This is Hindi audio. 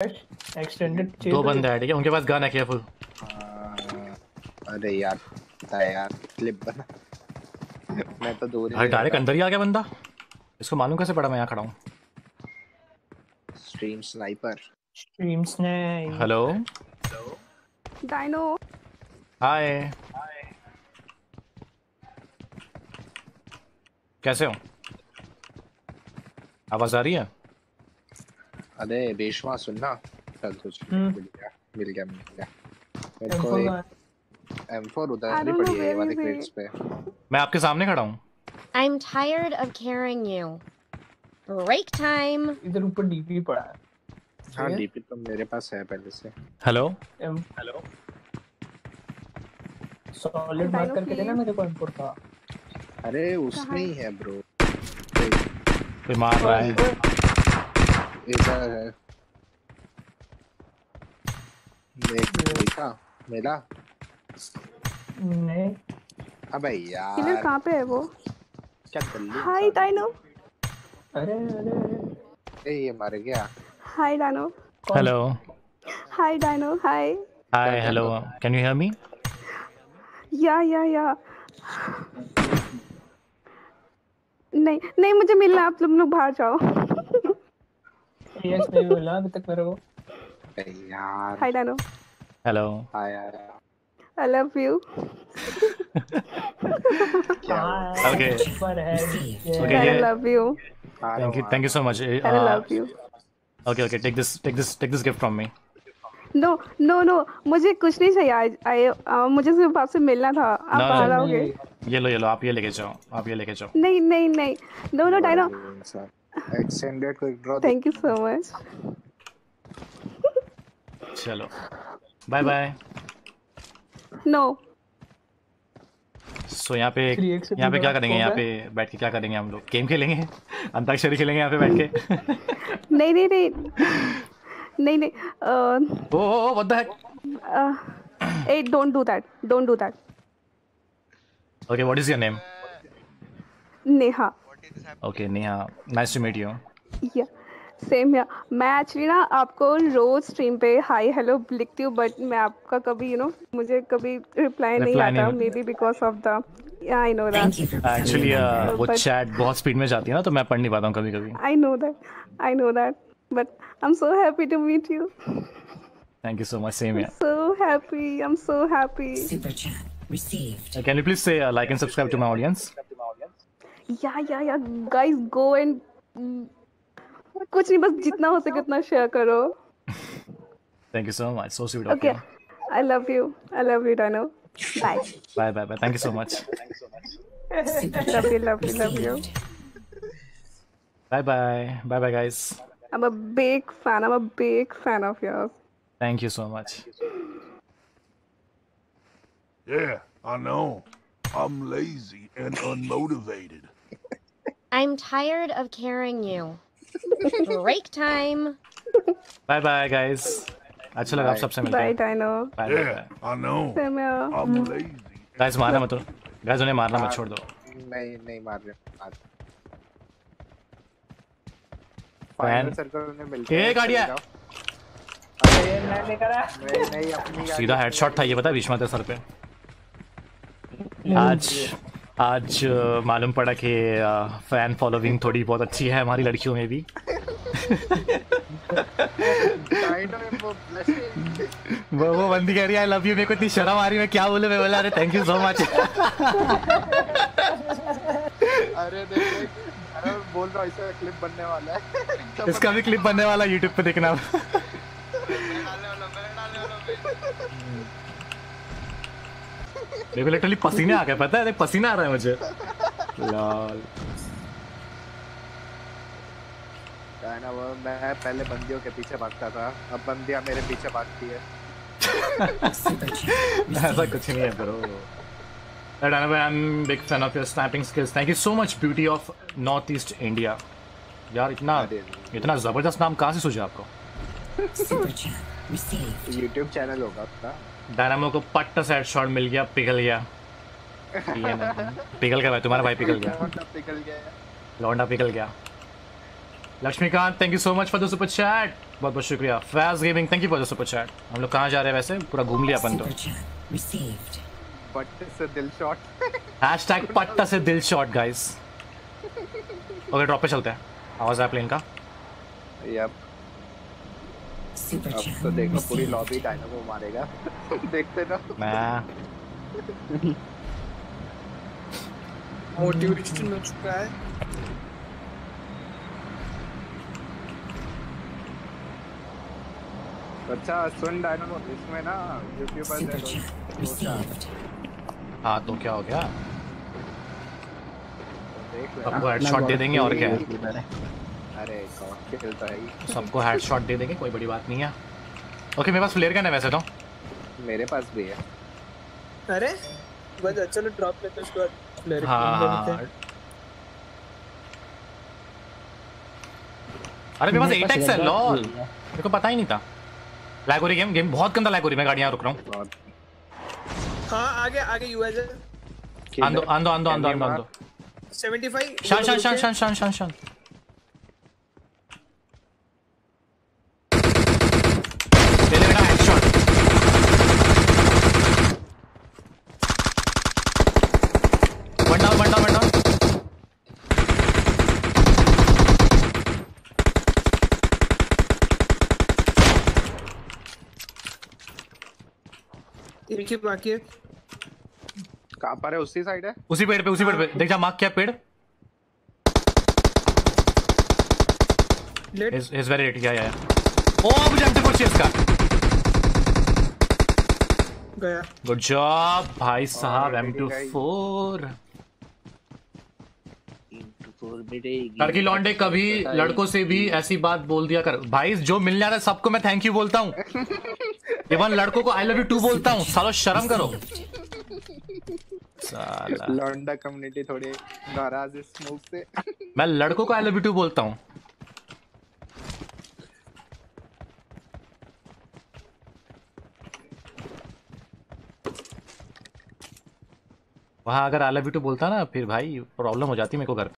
एक्सटेंडेड दो बंदे हैं ठीक है? उनके पास गन है केयरफुल अरे यार था यार क्लिप बना। मैं तो दूर भाई डायरेक्ट अंदर ही आ गया बंदा। इसको मालूम कैसे पड़ा मैं यहाँ खड़ा हूँ? स्ट्रीम स्नाइपर स्ट्रीम्स ने हेलो डायनो हाय कैसे हो? आवाज़ आ रही है? अरे बेशवा सुनना। चल तुझ हम्म। मिल गया मिल गया मिल गया। मेरे को एक M4 उधर नहीं पड़ी है ये वाले क्रेट्स पे। मैं आपके सामने खड़ा हूँ। I'm tired of carrying you. Break time. इधर ऊपर डीपी पड़ा है। हाँ डीपी तो मेरे पास है पहले से। Hello? M hello? Solid mark करके देना मेरे को इनपुट का अरे उसमें ही? है ब्रो कोई मार रहा है। इधर है। देखा। मिला नहीं। अबे किलर यार कहाँ पे है वो? क्या गल्ली हाय इंसान अरे अरे ए ये मर गया। Hi Dino. Hello hi Dino hi. Hi hello can you hear me yeah yeah yeah. नहीं नहीं मुझे मिलना आप लोग लोग बाहर जाओ। यस नहीं मिला अभी तक मेरे को यार हाय डायनो हेलो आया आया आई लव यू क्या है Okay, I love you thank you thank you so much I love you okay okay take this take this take this gift from me no no no मुझे कुछ नहीं चाहिए आज। आई मुझे सिर्फ़ आपसे मिलना था। आप No, बाहर आओगे? ये लो ये लो आप ये लेके जाओ आप ये लेके जाओ। नहीं नहीं नहीं। No no Dino. Extended quick draw thank you so much चलो। बाय बाय नो सो यहाँ पे यहाँ पे क्या करेंगे? यहाँ पे बैठ के क्या करेंगे हम लोग? गेम खेलेंगे? अंताक्षरी खेलेंगे यहाँ पे बैठ के? नहीं नहीं नहीं। नहीं नहीं oh O what the heck ah don't do that don't do that okay what is your name Neha. Okay Neha nice to meet you yeah same yeah मैं एक्चुअली ना आपको रोज स्ट्रीम पे हाय हेलो लिखती हूँ बट मैं आपका कभी यू you नो know, मुझे कभी रिप्लाई नहीं आता may be because of the I know that actually वो चैट बहुत स्पीड में जाती है ना तो मैं पढ़ नहीं पाता हूँ कभी कभी I know that I know that but I am so happy to meet you thank you so much same यार so happy i'm so happy. Super chat received. Can you please say like and subscribe to my audience yeah yeah guys go and mm, कुछ नहीं बस जितना हो सके उतना शेयर करो thank you so much so sweet okay okay i love you i love you dino bye bye bye bye thank you so much love you love you love you bye bye bye bye guys i'm a big fan i'm a big fan of yours thank you so much Yeah, I know. I'm lazy and unmotivated. I'm tired of carrying you. Break time. Bye bye guys अच्छा लगा आप सबसे मिलकर bye dino bye Yeah, I know. I'm lazy. Guys मारना मत गाइस उन्हें मारना मत छोड़ दो नहीं नहीं मार रहे. फाइनल सर्कल में मिलते हैं, गाड़ी चले है। जाओ। ये मैं लेकर आया नहीं नहीं अपनी सीधा हेडशॉट था ये पता है भीष्मा तेरे सर पे आज आज मालूम पड़ा कि फ़ैन फॉलोइंग थोड़ी बहुत अच्छी है हमारी लड़कियों में भी। वो वो वो बंदी कह रही है आई लव यू मेरे को इतनी शर्म आ रही है मैं क्या बोलूँ मैं बोला अरे थैंक यू सो मच अरे देख बोल रहा हूँ इसका क्लिप बनने वाला है। इसका भी क्लिप बनने वाला यूट्यूब पे देखना डालने वाला मैं डालने वाला मैं मेरे को लिटरली पसीने आ गए पता है? देख पसीना आ रहा है मुझे। लॉल। ना वो मैं पहले बंदियों के पीछे भागता था अब बंदियाँ मेरे पीछे भागती है। ऐसा कुछ नहीं है bro But anyway, I'm big fan of your snapping skills. Thank you so much, beauty of Northeast India. यार इतना इतना ज़बरदस्त नाम कहाँ से सूझा आपको. यूट्यूब चैनल होगा अपना। डायनामो को पट्टा सेट शॉट मिल गया पिघल गया। पिघल गया। भाई तुम्हारा भाई पिघल गया। पिघल गया। लौंडा पिघल गया। Laxmikant thank you so much for the super chat बहुत बहुत शुक्रिया। Faiz gaming thank you for the super chat हम लोग कहाँ जा रहे हैं वैसे? पूरा घूम लिया अपन तो. बट से दिल शॉट हैशटैग पट्टा से दिल शॉट गाइस ओके ड्रॉप पे चलते हैं। आवाज़ आया प्लेन का यप अब तो देखो पूरी. लॉबी डायनामो मारेगा देखते ना मैं मोटिवेशन हो चुका है अच्छा सुन डायनामो इसमें ना यूट्यूबर हाँ तो क्या हो गया देख सबको हेडशॉट दे देंगे और क्या है अरे कौन खेलता है सबको हेडशॉट दे देंगे कोई बड़ी बात नहीं है। ओके मेरे पास फ्लेयर गन है वैसे तो। मेरे पास भी है। अरे बस चलो ड्रॉप लेते हैं उसके बाद फ्लेयर हाँ हाँ। अरे मेरे पास एट एक्स है लॉल मेरे को पता ही नहीं था। लैग हो रही गेम गेम बहुत गंदा लैग हो रही मैं गाड़ियाँ रुक रहा हूँ। हाँ आगे आगे यूएस है। आंदो आंदो आंदो आंदो आंदो। आंदो 75 शान शान शान शान शान शान शान ले ले बेटा headshot one down one down one down एक ही बाकी है। कहाँ पर है? उसी साइड है? उसी पेड़ पे उसी पेड़ पे। देख जा मार्क क्या पेड़? लेट इज़ वेरी रेट या या ओ मुझे एमटी फोर इसका। गया। गुड जॉब भाई साहब और एम टू मिलेगा ही। फोर लड़की लौंडे कभी लड़कों से भी ऐसी बात बोल दिया कर। भाई जो मिल जाता है सबको मैं थैंक यू बोलता हूँ। इवन लड़कों को आई लव यू टू बोलता हूँ। सालो शर्म करो। लौंडा कम्युनिटी थोड़ी नाराज़ इस मूव से। मैं लड़कों को आई लव यू टू बोलता हूँ। वहाँ अगर आई लव यू टू बोलता ना फिर भाई प्रॉब्लम हो जाती मेरे को घर